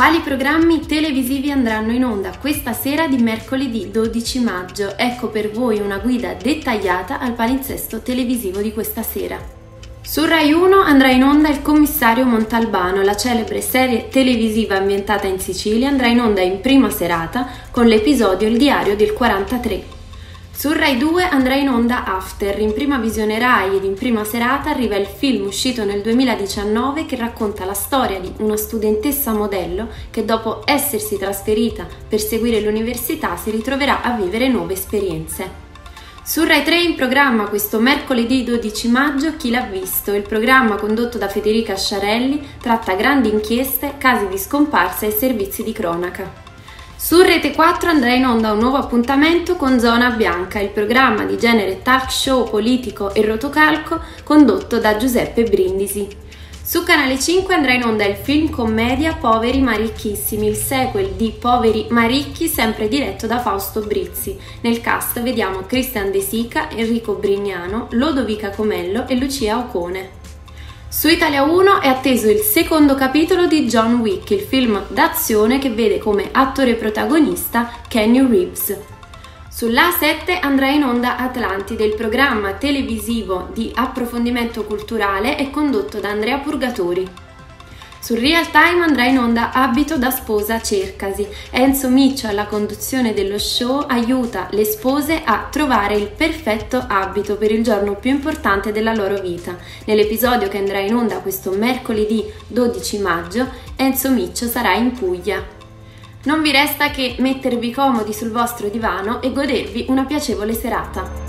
Quali programmi televisivi andranno in onda questa sera di mercoledì 12 maggio? Ecco per voi una guida dettagliata al palinsesto televisivo di questa sera. Su Rai 1 andrà in onda Il commissario Montalbano, la celebre serie televisiva ambientata in Sicilia, andrà in onda in prima serata con l'episodio Il diario del 43. Su Rai 2 andrà in onda After, in prima visione Rai ed in prima serata arriva il film uscito nel 2019 che racconta la storia di una studentessa modello che dopo essersi trasferita per seguire l'università si ritroverà a vivere nuove esperienze. Su Rai 3 in programma questo mercoledì 12 maggio Chi l'ha visto? Il programma condotto da Federica Sciarelli tratta grandi inchieste, casi di scomparsa e servizi di cronaca. Su Rete 4 andrà in onda un nuovo appuntamento con Zona Bianca, il programma di genere talk show politico e rotocalco condotto da Giuseppe Brindisi. Su Canale 5 andrà in onda il film commedia Poveri ma ricchissimi, il sequel di Poveri ma ricchi sempre diretto da Fausto Brizzi. Nel cast vediamo Christian De Sica, Enrico Brignano, Lodovica Comello e Lucia Ocone. Su Italia 1 è atteso il secondo capitolo di John Wick, il film d'azione che vede come attore protagonista Kenny Reeves. Sulla 7 andrà in onda Atlantide, il programma televisivo di approfondimento culturale è condotto da Andrea Purgatori. Sul real time andrà in onda Abito da sposa Cercasi. Enzo Miccio alla conduzione dello show aiuta le spose a trovare il perfetto abito per il giorno più importante della loro vita. Nell'episodio che andrà in onda questo mercoledì 12 maggio, Enzo Miccio sarà in Puglia. Non vi resta che mettervi comodi sul vostro divano e godervi una piacevole serata.